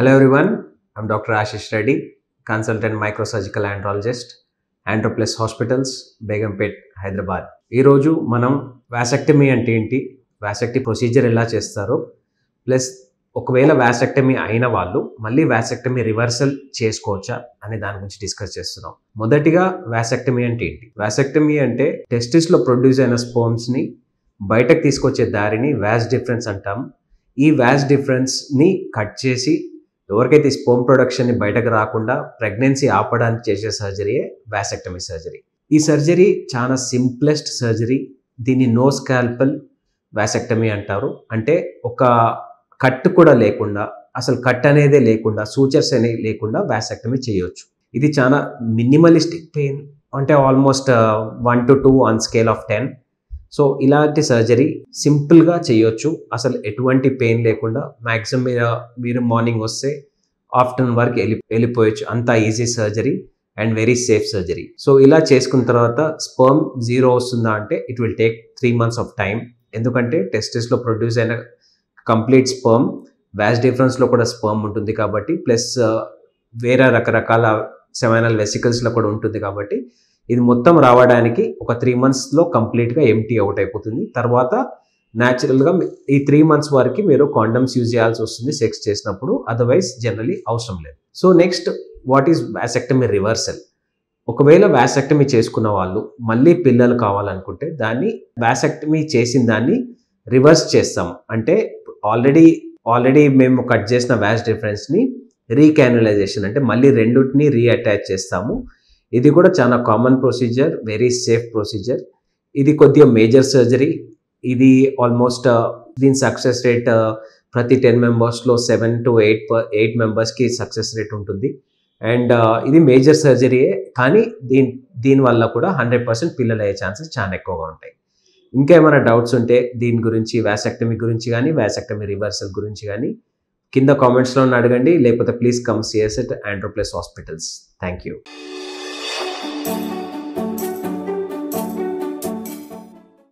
Hello everyone, I'm Dr. Ashish Reddy, consultant microsurgical andrologist, Androplus Hospitals, Begumpet Hyderabad ఈరోజు మనం vasectomy అంటే ఏంటి? వ్యాసెక్టమీ ప్రొసీజర్ ఎలా చేస్తారో ప్లస్ ఒకవేళ వ్యాసెక్టమీ అయిన వాళ్ళు మళ్ళీ వ్యాసెక్టమీ రివర్సల్ చేసుకోవచ్చా అనే దాని గురించి డిస్కస్ చేస్తున్నాం. మొదటిగా వ్యాసెక్టమీ అంటే ఏంటి? వ్యాసెక్టమీ అంటే టెస్టిస్లో ప్రొడ్యూస్ అయిన స్పోమ్స్ని బయటకు తీసుకొచ్చే దారిని వ్యాస్ డిఫరెన్స్ అంటాం. ఈ వ్యాస్ డిఫరెన్స్ని కట్ చేసి ఎవరికైతే స్పోమ్ ప్రొడక్షన్ని బయటకు రాకుండా ప్రెగ్నెన్సీ ఆపడానికి చేసే సర్జరీయే వ్యాసెక్టమీ సర్జరీ. ఈ సర్జరీ చాలా సింప్లెస్ట్ సర్జరీ. దీన్ని నో స్కాల్పల్ వ్యాసెక్టమీ అంటారు. అంటే ఒక కట్ కూడా లేకుండా అసలు కట్ అనేదే లేకుండా సూచర్స్ అనేవి లేకుండా వ్యాసెక్టమీ చేయొచ్చు. ఇది చాలా మినిమలిస్టిక్ పెయిన్. అంటే almost one to two on scale of ten. So ఇలాంటి సర్జరీ సింపుల్గా చేయొచ్చు. అసలు ఎటువంటి పెయిన్ లేకుండా మ్యాక్సిమం మీరు మీరు మార్నింగ్ వస్తే ఆఫ్టర్నూన్ వరకు వెళ్ళి వెళ్ళిపోయచ్చు. అంత easy surgery and very safe surgery. So ఇలా చేసుకున్న తర్వాత స్పర్మ్ జీరో వస్తుందా అంటే it will take three months of time. ఎందుకంటే టెస్టెస్లో ప్రొడ్యూస్ అయిన కంప్లీట్ స్పర్మ్ వ్యాస్ డిఫరెన్స్లో కూడా స్పర్మ్ ఉంటుంది కాబట్టి ప్లస్ వేరే రకరకాల సెమైనల్ వెసికల్స్లో కూడా ఉంటుంది కాబట్టి ఇది మొత్తం రావడానికి ఒక త్రీ మంత్స్లో కంప్లీట్గా ఎంటీ అవుట్ అయిపోతుంది. తర్వాత న్యాచురల్గా ఈ త్రీ మంత్స్ వరకు మీరు కాండమ్స్ యూజ్ చేయాల్సి వస్తుంది సెక్స్ చేసినప్పుడు. అదర్వైజ్ జనరలీ అవసరం లేదు. So next what is vasectomy reversal ఒకవేళ వ్యాసెక్టమీ చేసుకున్న వాళ్ళు మళ్ళీ పిల్లలు కావాలనుకుంటే దాన్ని వ్యాసెక్టమీ చేసిన దాన్ని రివర్స్ చేస్తాం. అంటే ఆల్రెడీ ఆల్రెడీ మేము కట్ చేసిన వ్యాస్ డిఫరెన్స్ని రీకాన్యులైజేషన్ అంటే మళ్ళీ రెండుటిని రీఅటాచ్ చేస్తాము. ఇది కూడా చాలా common procedure very safe procedure ఇది కొద్దిగా మేజర్ సర్జరీ ఇది ఆల్మోస్ట్ uh, దీని సక్సెస్ రేట్ uh, ప్రతి టెన్ మెంబర్స్లో సెవెన్ టు ఎయిట్ ఎయిట్ మెంబర్స్కి సక్సెస్ రేట్ ఉంటుంది. అండ్ uh, ఇది మేజర్ సర్జరీయే కానీ దీని దీనివల్ల కూడా హండ్రెడ్ పర్సెంట్ పిల్లలు అయ్యే ఛాన్సెస్ చాలా ఎక్కువగా ఉంటాయి. ఇంకా ఏమైనా డౌట్స్ ఉంటే దీని గురించి వ్యాసెక్టమీ గురించి కానీ వ్యాసెక్టమీ రివర్సల్ గురించి కానీ కింద కామెంట్స్లో అడగండి. లేకపోతే please come see us at Androplus hospitals thank you Thank you.